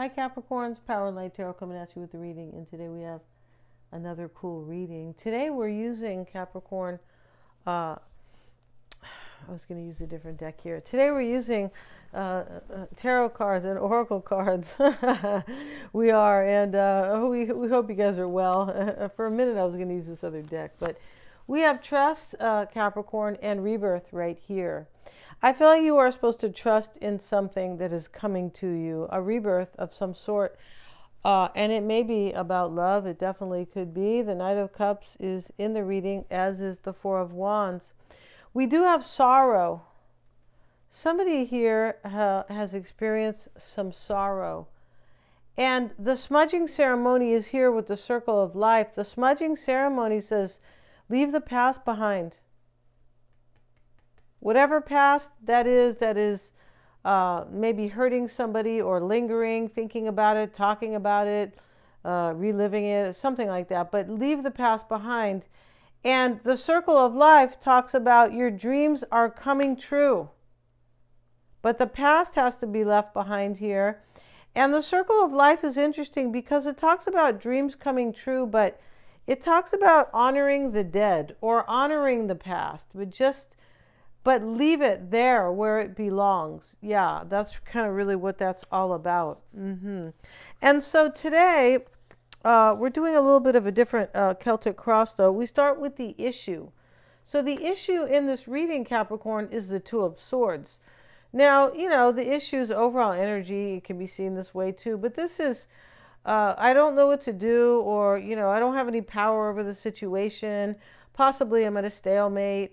Hi Capricorns, Power and Light Tarot coming at you with the reading, and today we have another cool reading. Today we're using Capricorn. Uh, I was going to use a different deck here. Today we're using uh, uh, tarot cards and oracle cards. we are, and uh, we we hope you guys are well. For a minute, I was going to use this other deck, but we have trust, uh, Capricorn, and rebirth right here. I feel like you are supposed to trust in something that is coming to you, a rebirth of some sort. Uh, and it may be about love. It definitely could be. The Knight of Cups is in the reading, as is the Four of Wands. We do have sorrow. Somebody here ha has experienced some sorrow. And the smudging ceremony is here with the circle of life. The smudging ceremony says, leave the past behind. Whatever past that is, that is uh, maybe hurting somebody or lingering, thinking about it, talking about it, uh, reliving it, something like that. But leave the past behind. And the circle of life talks about your dreams are coming true. But the past has to be left behind here. And the circle of life is interesting because it talks about dreams coming true, but it talks about honoring the dead or honoring the past, but just but leave it there where it belongs. Yeah, that's kind of really what that's all about. Mm-hmm. And so today, uh, we're doing a little bit of a different uh, Celtic cross, though. We start with the issue. So the issue in this reading, Capricorn, is the Two of Swords. Now, you know, the issue is overall energy. Can be seen this way too, but this is, uh, I don't know what to do, or, you know, I don't have any power over the situation. Possibly I'm at a stalemate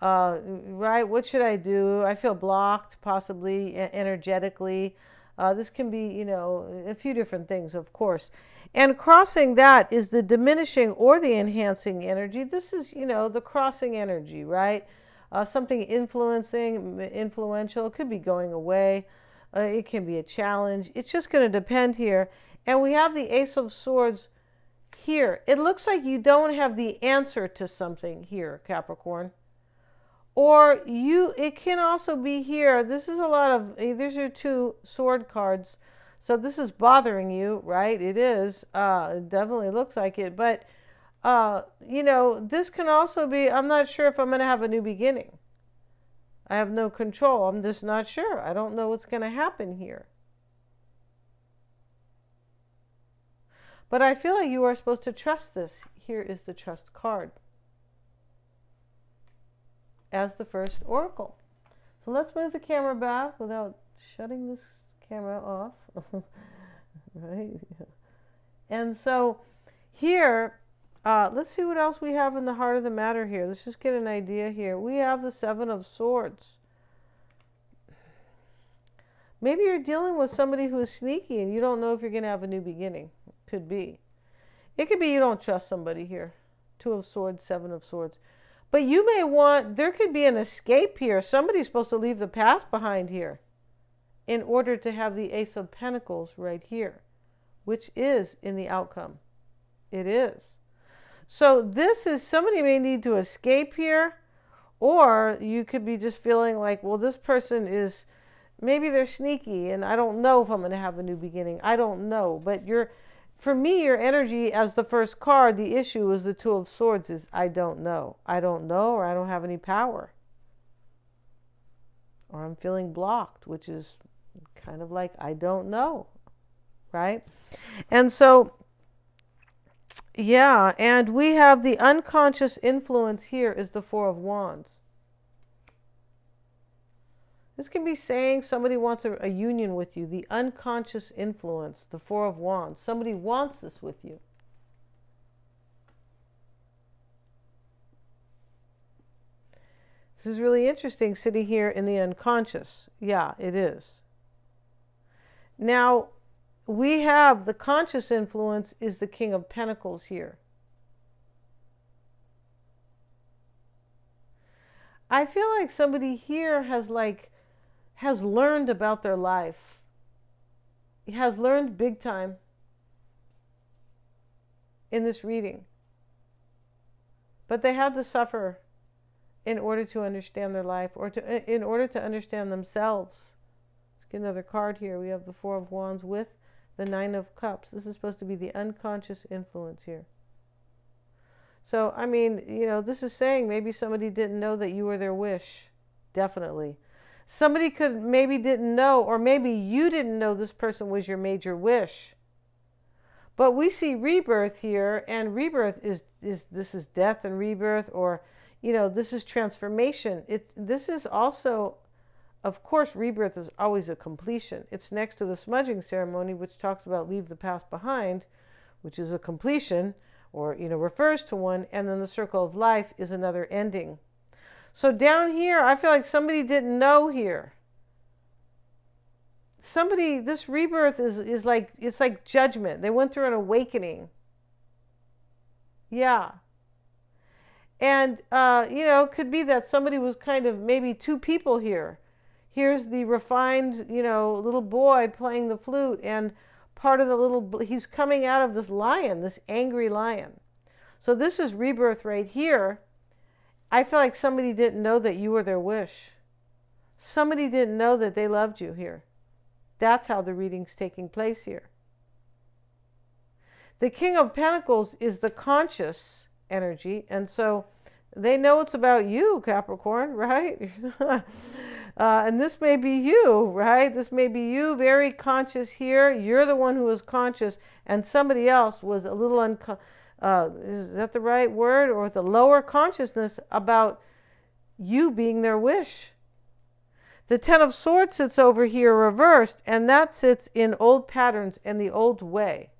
uh, right? What should I do? I feel blocked, possibly energetically. Uh, this can be, you know, a few different things, of course. And crossing that is the diminishing or the enhancing energy. This is, you know, the crossing energy, right? Uh, something influencing, influential. Could be going away. Uh, it can be a challenge. It's just going to depend here. And we have the Ace of Swords here. It looks like you don't have the answer to something here, Capricorn. Or you, it can also be here. This is a lot of, eh, these are two sword cards. So this is bothering you, right? It is. Uh, it definitely looks like it. But, uh, you know, this can also be, I'm not sure if I'm going to have a new beginning. I have no control. I'm just not sure. I don't know what's going to happen here. But I feel like you are supposed to trust this. Here is the trust card as the first oracle. So let's move the camera back without shutting this camera off. right? And so here, uh, let's see what else we have in the heart of the matter here. Let's just get an idea here. We have the Seven of Swords. Maybe you're dealing with somebody who is sneaky and you don't know if you're going to have a new beginning. Could be. It could be you don't trust somebody here. Two of Swords, Seven of Swords. But you may want, there could be an escape here. Somebody's supposed to leave the past behind here in order to have the Ace of Pentacles right here, which is in the outcome. It is. So this is, somebody may need to escape here, or you could be just feeling like, well, this person is, maybe they're sneaky, and I don't know if I'm going to have a new beginning. I don't know. But you're, for me, your energy as the first card, the issue is the Two of Swords is I don't know. I don't know or I don't have any power. Or I'm feeling blocked, which is kind of like I don't know. Right? And so, yeah, and we have the unconscious influence here is the Four of Wands. This can be saying somebody wants a, a, union with you, the unconscious influence, the Four of Wands. Somebody wants this with you. This is really interesting sitting here in the unconscious. Yeah, it is. Now, we have the conscious influence is the King of Pentacles here. I feel like somebody here has like has learned about their life, has learned big time in this reading. But they had to suffer in order to understand their life or to in order to understand themselves. Let's get another card here. We have the Four of Wands with the Nine of Cups. This is supposed to be the unconscious influence here. So, I mean, you know, this is saying maybe somebody didn't know that you were their wish. Definitely. Somebody could maybe didn't know, or maybe you didn't know this person was your major wish. But we see rebirth here, and rebirth is, is this is death and rebirth, or you know, this is transformation. It's this is also of course, rebirth is always a completion. It's next to the smudging ceremony, which talks about leave the past behind, which is a completion or, you know, refers to one. And then the circle of life is another ending. So down here, I feel like somebody didn't know here. Somebody, this rebirth is, is like, it's like judgment. They went through an awakening. Yeah. And, uh, you know, could be that somebody was kind of maybe two people here here's the refined, you know, little boy playing the flute, and part of the little, he's coming out of this lion, this angry lion. So this is rebirth right here. I feel like somebody didn't know that you were their wish. Somebody didn't know that they loved you here. That's how the reading's taking place here. The King of Pentacles is the conscious energy, and so they know it's about you, Capricorn, right? Uh, and this may be you, right? This may be you, very conscious here. You're the one who was conscious, and somebody else was a little unconscious. Uh, is that the right word? Or the lower consciousness about you being their wish. The Ten of Swords sits over here reversed, and that sits in old patterns and the old way.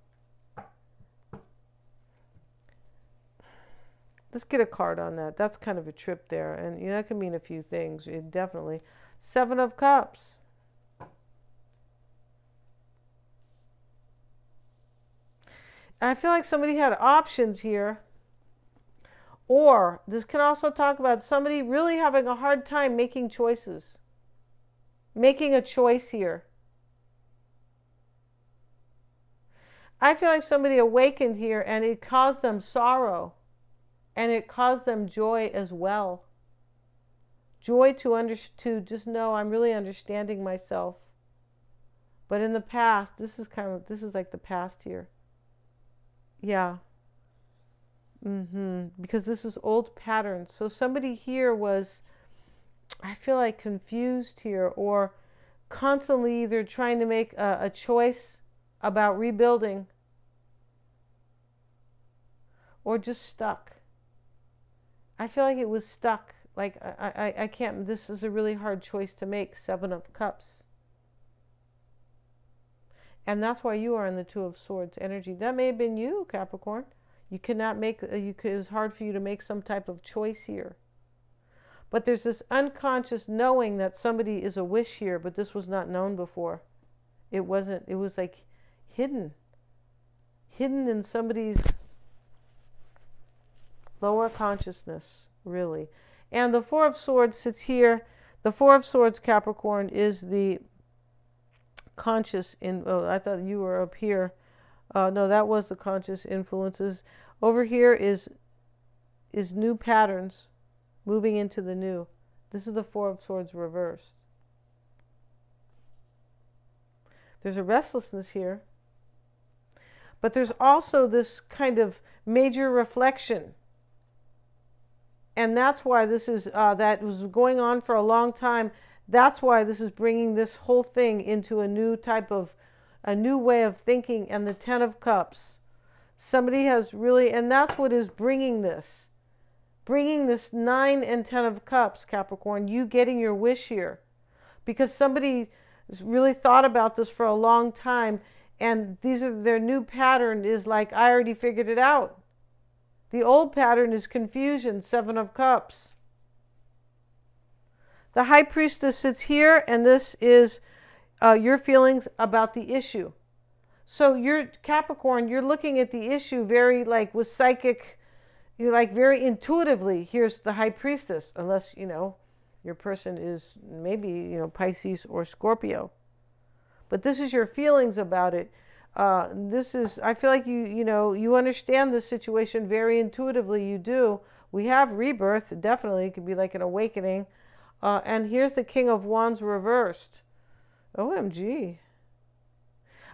Let's get a card on that. That's kind of a trip there, and you know that can mean a few things. It definitely. Seven of Cups. I feel like somebody had options here. Or this can also talk about somebody really having a hard time making choices. Making a choice here. I feel like somebody awakened here and it caused them sorrow and it caused them joy as well joy to under to just know I'm really understanding myself. But in the past, this is kind of this is like the past here. Yeah. Mhm. Because this is old patterns. So somebody here was I feel like confused here or constantly either trying to make a, a choice about rebuilding or just stuck. I feel like it was stuck like, I, I, I can't, this is a really hard choice to make, Seven of Cups. And that's why you are in the Two of Swords energy. That may have been you, Capricorn. You cannot make, uh, you could, it was hard for you to make some type of choice here. But there's this unconscious knowing that somebody is a wish here, but this was not known before. It wasn't, it was like hidden. Hidden in somebody's lower consciousness, really. And the Four of Swords sits here. The Four of Swords, Capricorn, is the conscious in oh I thought you were up here. Uh, no, that was the conscious influences. Over here is is new patterns moving into the new. This is the Four of Swords reversed. There's a restlessness here. But there's also this kind of major reflection and that's why this is uh, that was going on for a long time. That's why this is bringing this whole thing into a new type of a new way of thinking. And the Ten of Cups, somebody has really, and that's what is bringing this, bringing this Nine and Ten of Cups, Capricorn. You getting your wish here, because somebody really thought about this for a long time, and these are their new pattern is like I already figured it out. The old pattern is confusion, Seven of Cups. The High Priestess sits here, and this is uh, your feelings about the issue. So you're Capricorn, you're looking at the issue very like with psychic, you like very intuitively. Here's the High Priestess, unless you know your person is maybe you know Pisces or Scorpio. But this is your feelings about it uh, this is i feel like you you know you understand the situation very intuitively. You do. We have rebirth definitely. It could be like an awakening. Uh, and here's the king of wands reversed. Omg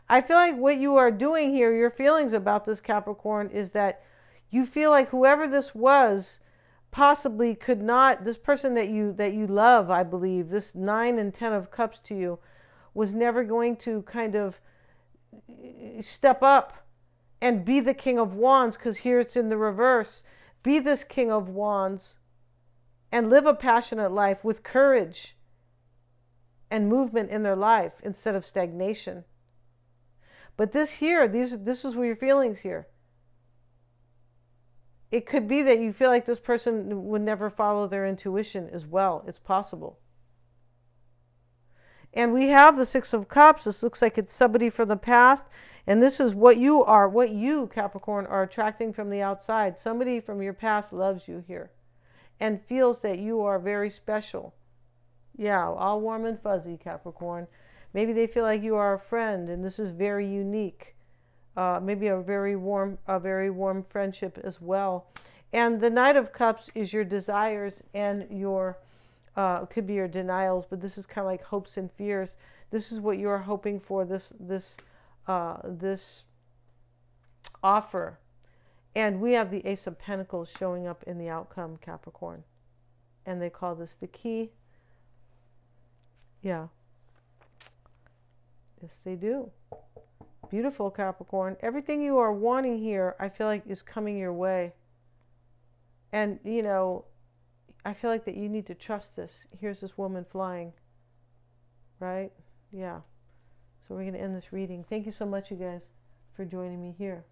I feel like what you are doing here, your feelings about this Capricorn, is that you feel like whoever this was possibly could not this person that you that you love i believe this 9 and 10 of cups to you was never going to kind of step up and be the king of wands because here it's in the reverse be this king of wands and live a passionate life with courage and movement in their life instead of stagnation but this here these this is where your feelings here it could be that you feel like this person would never follow their intuition as well. It's possible. And we have the Six of Cups. This looks like it's somebody from the past. And this is what you are, what you, Capricorn, are attracting from the outside. Somebody from your past loves you here and feels that you are very special. Yeah, all warm and fuzzy, Capricorn. Maybe they feel like you are a friend and this is very unique uh, maybe a very warm, a very warm friendship as well. And the Knight of Cups is your desires and your, uh, could be your denials, but this is kind of like hopes and fears. This is what you are hoping for. This this uh, this offer, and we have the Ace of Pentacles showing up in the outcome, Capricorn, and they call this the key. Yeah. Yes, they do. Beautiful Capricorn. Everything you are wanting here, I feel like is coming your way. And, you know, I feel like that you need to trust this. Here's this woman flying. Right? Yeah. So we're going to end this reading. Thank you so much, you guys, for joining me here.